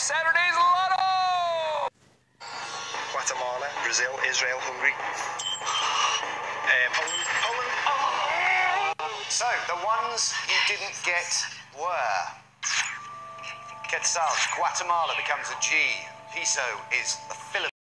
Saturday's Lotto! Guatemala, Brazil, Israel, Hungary. Um, Poland. Poland. Oh. So, the ones you didn't get were. Quetzal, Guatemala becomes a G. Piso is the Philippines.